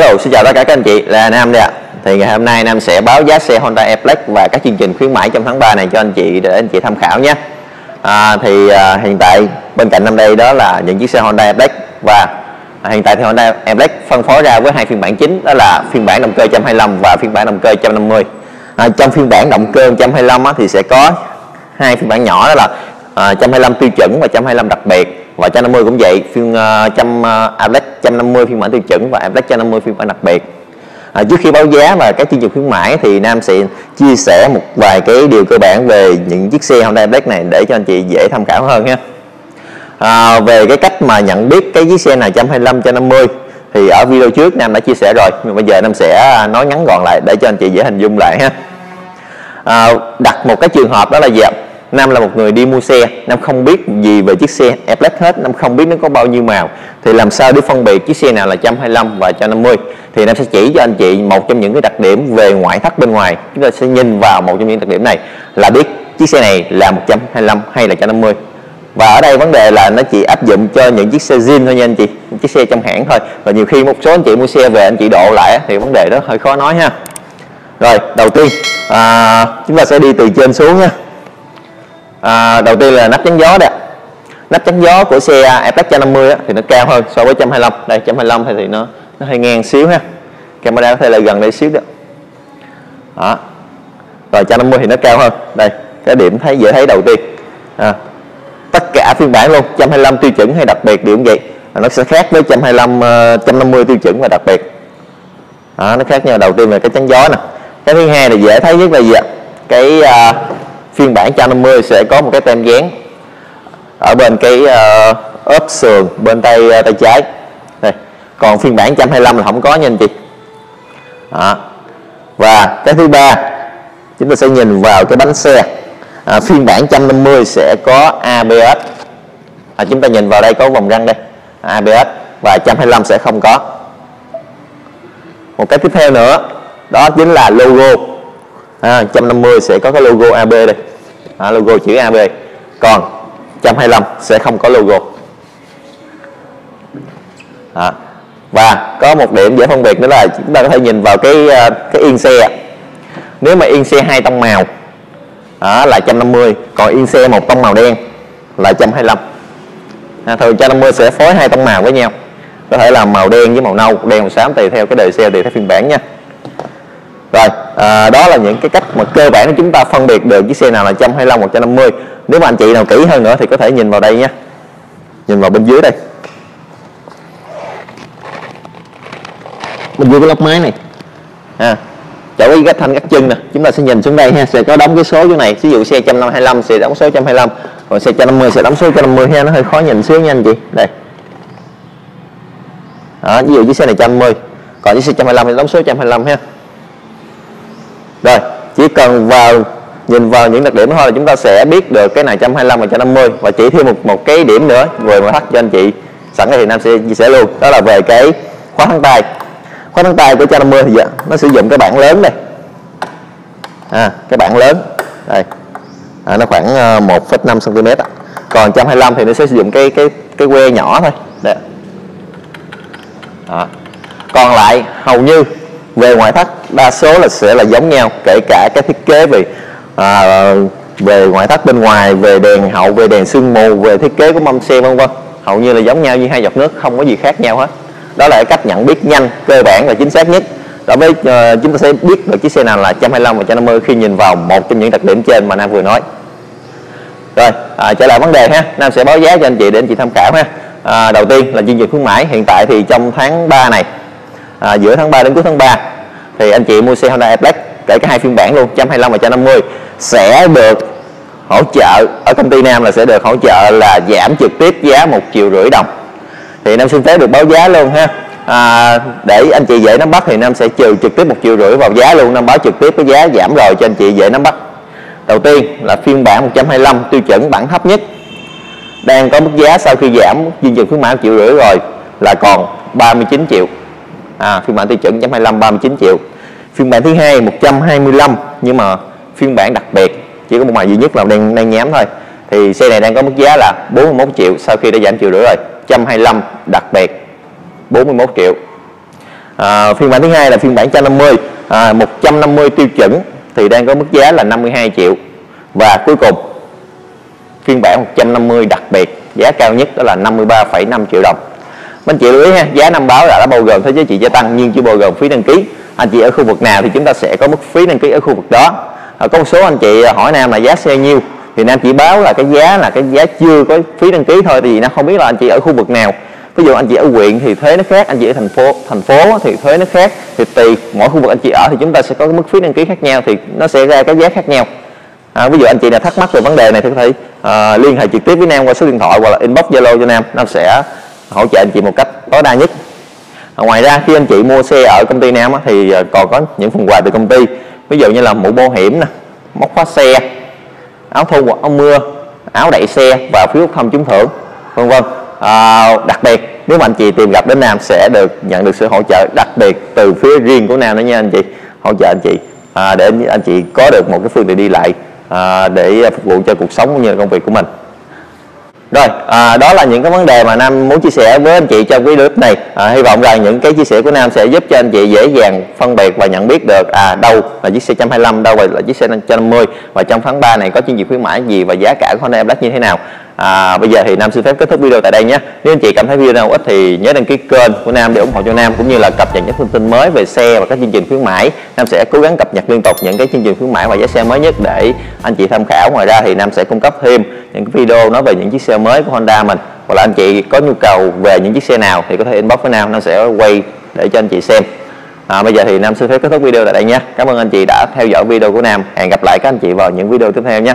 Hello, xin chào tất cả các anh chị, là Nam đây ạ. Thì ngày hôm nay Nam sẽ báo giá xe Honda e và các chương trình khuyến mãi trong tháng 3 này cho anh chị để anh chị tham khảo nhé. À, thì à, hiện tại bên cạnh Nam đây đó là những chiếc xe Honda e và à, hiện tại thì Honda e phân phối ra với hai phiên bản chính đó là phiên bản động cơ 125 và phiên bản động cơ 150. À, trong phiên bản động cơ 125 á, thì sẽ có hai phiên bản nhỏ đó là à, 125 tiêu chuẩn và 125 đặc biệt và 150 cũng vậy phiên uh, ờ, trăm uh, Apex 150 phiên bản tiêu chuẩn và Apex 150 phiên bản đặc biệt. À, trước khi báo giá và các chương trình khuyến mãi thì Nam sẽ chia sẻ một vài cái điều cơ bản về những chiếc xe Honda Apex này để cho anh chị dễ tham khảo hơn ha à, về cái cách mà nhận biết cái chiếc xe này 125 150 thì ở video trước Nam đã chia sẻ rồi nhưng bây giờ Nam sẽ à, nói ngắn gọn lại để cho anh chị dễ hình dung lại ha. À, đặt một cái trường hợp đó là gì ạ Nam là một người đi mua xe Nam không biết gì về chiếc xe Apple hết Nam không biết nó có bao nhiêu màu. Thì làm sao để phân biệt chiếc xe nào là 125 và 150 thì Nam sẽ chỉ cho anh chị một trong những cái đặc điểm về ngoại thất bên ngoài. Chúng ta sẽ nhìn vào một trong những đặc điểm này là biết chiếc xe này là 125 hay là 150 và ở đây vấn đề là nó chỉ áp dụng cho những chiếc xe zin thôi nha anh chị những chiếc xe trong hãng thôi. Và nhiều khi một số anh chị mua xe về anh chị độ lại thì vấn đề đó hơi khó nói ha. Rồi đầu tiên à, chúng ta sẽ đi từ trên xuống nha à, đầu tiên là nắp chắn gió đây nắp chắn gió của xe Apex 150 á, thì nó cao hơn so với 125 đây 125 thì, thì nó nó hơi ngang xíu ha. Camera có thể là gần đây xíu đó. Đó. Rồi 150 thì nó cao hơn. Đây cái điểm thấy dễ thấy đầu tiên. À, tất cả phiên bản luôn 125 tiêu chuẩn hay đặc biệt điểm vậy. À, nó sẽ khác với 125 uh, 150 tiêu chuẩn và đặc biệt. Đó, nó khác nhau. Đầu tiên là cái chắn gió nè. Cái thứ hai là dễ thấy nhất là gì ạ? Cái uh, phiên bản 150 sẽ có một cái tem dán ở bên cái uh, ốp sườn bên tay uh, tay trái. Đây còn phiên bản 125 là không có nha anh chị. Đó. và cái thứ ba chúng ta sẽ nhìn vào cái bánh xe. À, phiên bản 150 sẽ có ABS à, chúng ta nhìn vào đây có vòng răng đây ABS và 125 sẽ không có. Một cái tiếp theo nữa đó chính là logo. À, 150 sẽ có cái logo AB đây à, logo chữ AB còn 125 sẽ không có logo. À, và có một điểm dễ phân biệt nữa là chúng ta có thể nhìn vào cái ờ, cái yên xe nếu mà yên xe hai tông màu đó là 150 còn yên xe một tông màu đen là 125 à, thường 150 sẽ phối hai tông màu với nhau. Có thể là màu đen với màu nâu đen màu xám tùy theo cái đời xe tùy theo phiên bản nha. Rồi à, đó là những cái cách mà cơ bản để chúng ta phân biệt được chiếc xe nào là 125 150 nếu mà anh chị nào kỹ hơn nữa thì có thể nhìn vào đây nha. Nhìn vào bên dưới đây. Bên dưới cái lốc máy này. À, chỗ cái cách thanh các chân nè. Chúng ta sẽ nhìn xuống đây ha. Sẽ có đóng cái số chỗ này. Ví dụ xe 125 sẽ đóng số 125 còn xe 150 sẽ đóng số 150 ha. Nó hơi khó nhìn xíu nha anh chị. Đây. Đó, ví dụ chiếc xe này 150 còn chiếc xe 125 thì đóng số 125 ha. Rồi chỉ cần vào nhìn vào những đặc điểm thôi là chúng ta sẽ biết được cái này 125 và 150 và chỉ thêm một một cái điểm nữa về MH cho anh chị sẵn đây thì Nam sẽ chia sẻ luôn. Đó là về cái khóa thắng tay khóa thắng tay của 150 thì nó sử dụng cái bảng lớn đây. À, cái bảng lớn. Đây. À, nó khoảng ờ, 1,5 cm còn 125 thì nó sẽ sử dụng cái cái cái que nhỏ thôi. Đây. À. còn lại hầu như về ngoại thất đa số là sẽ là giống nhau kể cả cái thiết kế về à, về ngoại thất bên ngoài về đèn hậu về đèn sương mù về thiết kế của mâm xe vân vân. Hầu như là giống nhau như hai giọt nước không có gì khác nhau hết. Đó là cách nhận biết nhanh cơ bản và chính xác nhất. Đối với uh, chúng ta sẽ biết được chiếc xe nào là 125 và 150 khi nhìn vào một trong những đặc điểm trên mà Nam vừa nói. Rồi à, trở lại vấn đề ha. Nam sẽ báo giá cho anh chị để anh chị tham khảo ha. À, đầu tiên là chương trình khuyến mãi. Hiện tại thì trong tháng 3 này à, giữa tháng 3 đến cuối tháng 3 thì anh chị mua xe Honda Airflex kể cả hai phiên bản luôn 125 và 150 sẽ được hỗ trợ ở công ty Nam là sẽ được hỗ trợ là giảm trực tiếp giá một triệu rưỡi đồng. Thì Nam xin phép được báo giá luôn ha. À, để anh chị dễ nắm bắt thì Nam sẽ trừ trực tiếp một triệu rưỡi vào giá luôn. Nam báo trực tiếp cái giá giảm rồi cho anh chị dễ nắm bắt. Đầu tiên là phiên bản 125 tiêu chuẩn bản thấp nhất. Đang có mức giá sau khi giảm chương trình khuyến mãi một triệu rưỡi rồi là còn 39 triệu à, phiên bản tiêu chuẩn 25.39 triệu. Phiên bản thứ hai 125 nhưng mà phiên bản đặc biệt chỉ có một màu duy nhất là đang đang nhám thôi. Thì xe này đang có mức giá là 41 triệu sau khi đã giảm triệu rưỡi rồi 125 đặc biệt 41 triệu. À, phiên bản thứ hai là phiên bản 150 à, 150 tiêu chuẩn thì đang có mức giá là 52 triệu. Và cuối cùng phiên bản 150 đặc biệt giá cao nhất đó là 53,5 triệu đồng anh chị lưu ý ha giá năm báo đã, đã bao gồm thuế giá trị gia tăng nhưng chưa bao gồm phí đăng ký. Anh chị ở khu vực nào thì chúng ta sẽ có mức phí đăng ký ở khu vực đó. À, có một số anh chị à, hỏi nam là giá xe nhiêu? Thì nam chỉ báo là cái giá là cái giá chưa có phí đăng ký thôi thì nó không biết là anh chị ở khu vực nào. Ví dụ anh chị ở huyện thì thuế nó khác anh chị ở thành phố thành phố thì thuế nó khác. Thì tùy mỗi khu vực anh chị ở thì chúng ta sẽ có mức phí đăng ký khác nhau thì nó sẽ ra cái giá khác nhau. À, ví dụ anh chị nào thắc mắc về vấn đề này thì có thể à, liên hệ trực tiếp với nam qua số điện thoại hoặc là inbox zalo cho nam. Nam sẽ hỗ trợ anh chị một cách tối đa nhất. À, ngoài ra khi anh chị mua xe ở công ty nam thì ờ, còn có những phần quà từ công ty. Ví dụ như là mũ bảo hiểm nè móc khóa xe áo thun hoặc áo mưa áo đậy xe và phiếu không trúng thưởng vân vân. À, đặc biệt nếu mà anh chị tìm gặp đến Nam sẽ được nhận được sự hỗ trợ đặc biệt từ phía riêng của Nam đó nha anh chị. Hỗ trợ anh chị à, để anh chị có được một cái phương tiện đi lại à, để phục vụ cho cuộc sống cũng như là công việc của mình rồi à, đó là những cái vấn đề mà Nam muốn chia sẻ với anh chị trong cái clip này. À, hy vọng rằng những cái chia sẻ của Nam sẽ giúp cho anh chị dễ dàng phân biệt và nhận biết được à đâu là chiếc xe 125 đâu là chiếc xe 150 và trong tháng 3 này có chương trình khuyến mãi gì và giá cả của Honda Black như thế nào? À, bây giờ thì Nam xin phép kết thúc video tại đây nhé. Nếu anh chị cảm thấy video nào ích thì nhớ đăng ký kênh của Nam để ủng hộ cho Nam cũng như là cập nhật những thông tin mới về xe và các chương trình khuyến mãi. Nam sẽ cố gắng cập nhật liên tục những cái chương trình khuyến mãi và giá xe mới nhất để anh chị tham khảo. Ngoài ra thì Nam sẽ cung cấp thêm những cái video nói về những chiếc xe mới của Honda mình. Hoặc là anh chị có nhu cầu về những chiếc xe nào thì có thể inbox với Nam Nam sẽ quay để cho anh chị xem. À, bây giờ thì Nam xin phép kết thúc video tại đây nhé. Cảm ơn anh chị đã theo dõi video của Nam. Hẹn gặp lại các anh chị vào những video tiếp theo nhé.